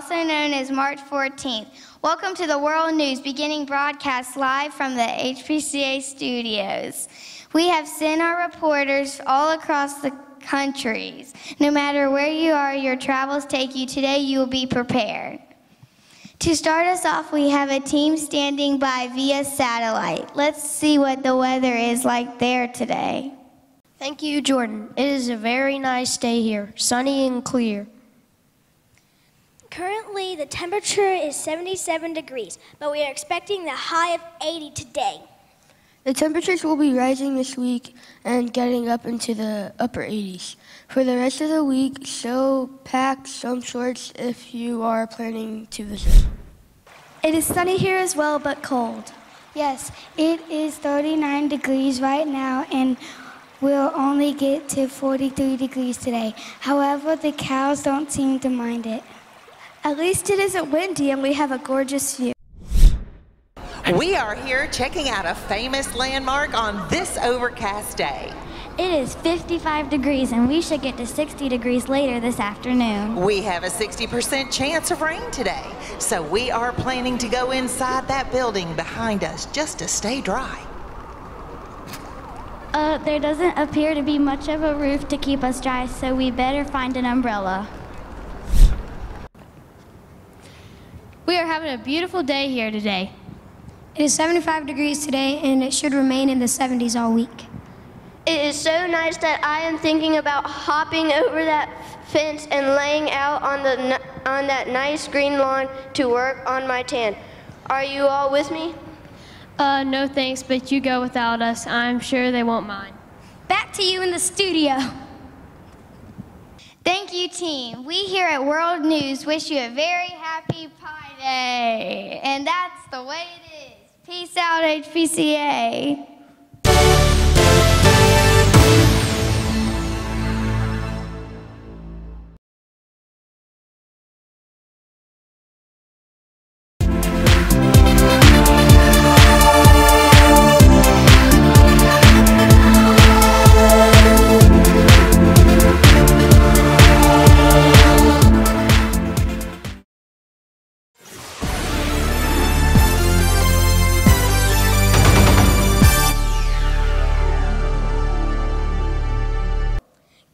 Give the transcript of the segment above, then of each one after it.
also known as March 14th. Welcome to the World News, beginning broadcast live from the HPCA studios. We have sent our reporters all across the countries. No matter where you are, your travels take you today, you will be prepared. To start us off, we have a team standing by via satellite. Let's see what the weather is like there today. Thank you, Jordan. It is a very nice day here, sunny and clear. Currently, the temperature is 77 degrees, but we are expecting the high of 80 today. The temperatures will be rising this week and getting up into the upper 80s. For the rest of the week, so pack some shorts if you are planning to visit. It is sunny here as well, but cold. Yes, it is 39 degrees right now and we'll only get to 43 degrees today. However, the cows don't seem to mind it. At least it isn't windy and we have a gorgeous view. We are here checking out a famous landmark on this overcast day. It is 55 degrees and we should get to 60 degrees later this afternoon. We have a 60% chance of rain today, so we are planning to go inside that building behind us just to stay dry. Uh, there doesn't appear to be much of a roof to keep us dry, so we better find an umbrella. We are having a beautiful day here today. It is 75 degrees today and it should remain in the 70s all week. It is so nice that I am thinking about hopping over that fence and laying out on, the, on that nice green lawn to work on my tan. Are you all with me? Uh, no thanks, but you go without us. I'm sure they won't mind. Back to you in the studio. Thank you, team. We here at World News wish you a very happy Pi Day. And that's the way it is. Peace out, HPCA.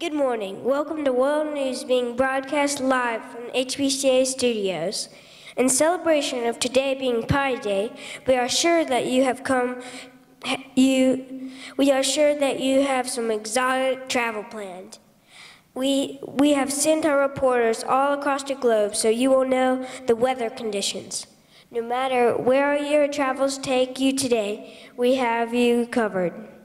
Good morning. Welcome to World News being broadcast live from HPCA studios. In celebration of today being Pi Day, we are sure that you have come you we are sure that you have some exotic travel planned. We, we have sent our reporters all across the globe so you will know the weather conditions. No matter where your travels take you today, we have you covered.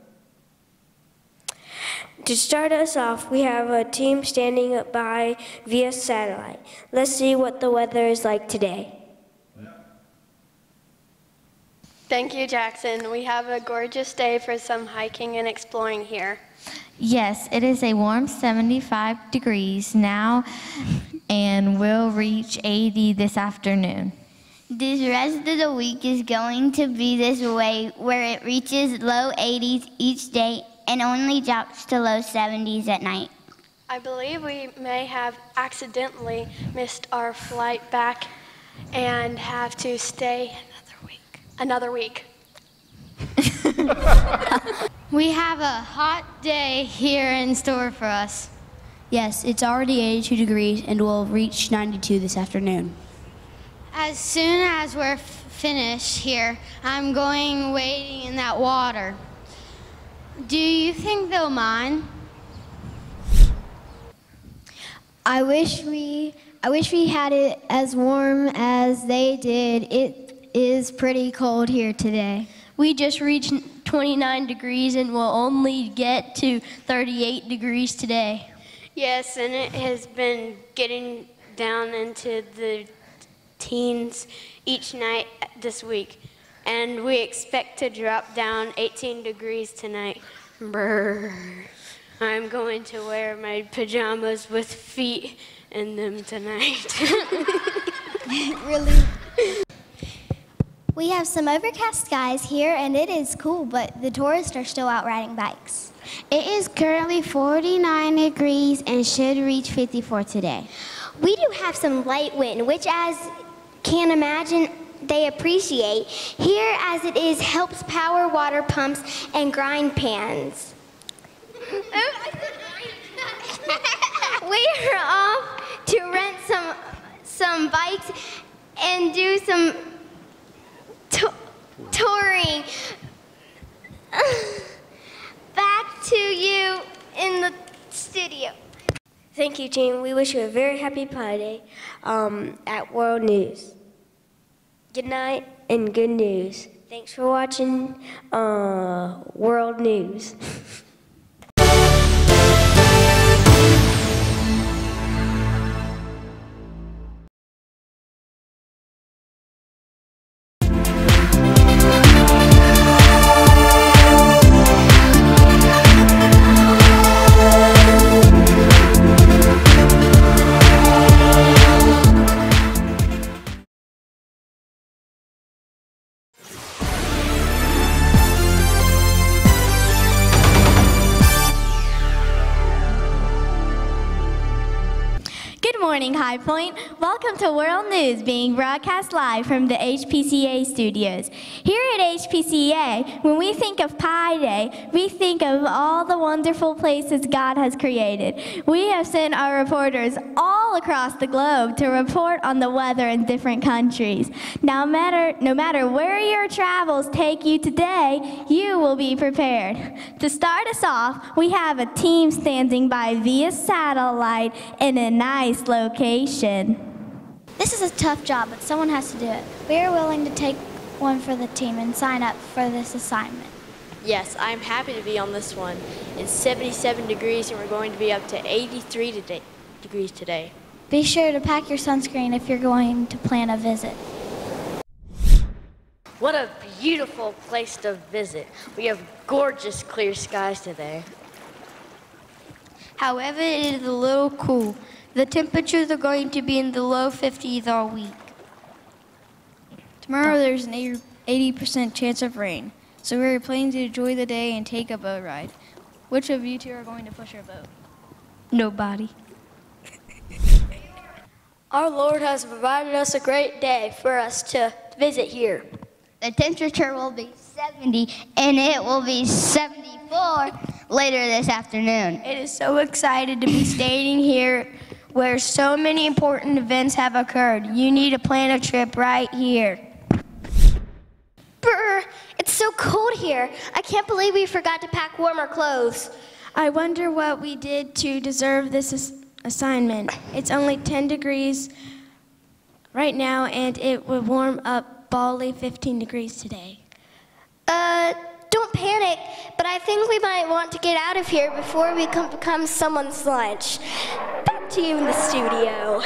To start us off, we have a team standing by via satellite. Let's see what the weather is like today. Thank you, Jackson. We have a gorgeous day for some hiking and exploring here. Yes, it is a warm 75 degrees now and will reach 80 this afternoon. This rest of the week is going to be this way, where it reaches low 80s each day and only drops to low 70s at night. I believe we may have accidentally missed our flight back and have to stay another week. Another week. We have a hot day here in store for us. Yes, it's already 82 degrees and will reach 92 this afternoon. As soon as we're f- finished here, I'm going wading in that water. Do you think they'll mind? I wish we I wish we had it as warm as they did. It is pretty cold here today. We just reached 29 degrees and will only get to 38 degrees today. Yes, and it has been getting down into the teens each night this week. And we expect to drop down 18 degrees tonight. Brr. I'm going to wear my pajamas with feet in them tonight. really? We have some overcast skies here, and it is cool, but the tourists are still out riding bikes. It is currently 49 degrees and should reach 54 today. We do have some light wind, which, as can imagine, they appreciate. Here, as it is, helps power water pumps and grind pans. we are off to rent some some bikes and do some to- touring. Back to you in the studio. Thank you, team. We wish you a very happy Pi Day um, at World News. Good night and good news. Thanks for watching uh, World News. High Point. Welcome to World News being broadcast live from the HPCA studios. Here at HPCA, when we think of Pi Day, we think of all the wonderful places God has created. We have sent our reporters all across the globe to report on the weather in different countries. Now, matter, no matter where your travels take you today, you will be prepared. To start us off, we have a team standing by via satellite in a nice location. This is a tough job, but someone has to do it. We are willing to take one for the team and sign up for this assignment. Yes, I'm happy to be on this one. It's 77 degrees and we're going to be up to 83 today, degrees today. Be sure to pack your sunscreen if you're going to plan a visit. What a beautiful place to visit. We have gorgeous clear skies today. However, it is a little cool. The temperatures are going to be in the low 50s all week. Tomorrow there's an 80% chance of rain, so we're planning to enjoy the day and take a boat ride. Which of you two are going to push our boat? Nobody. Our Lord has provided us a great day for us to visit here. The temperature will be 70 and it will be 74 later this afternoon. It is so excited to be staying here where so many important events have occurred. You need to plan a trip right here. Brr, it's so cold here. I can't believe we forgot to pack warmer clothes. I wonder what we did to deserve this ass- assignment. It's only 10 degrees right now, and it will warm up bally 15 degrees today. Uh, don't panic, but I think we might want to get out of here before we com- become someone's lunch. Back to you in the studio.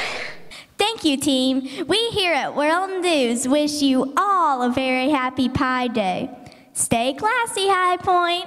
Thank you, team. We here at World News wish you all a very happy Pi Day. Stay classy, High Point.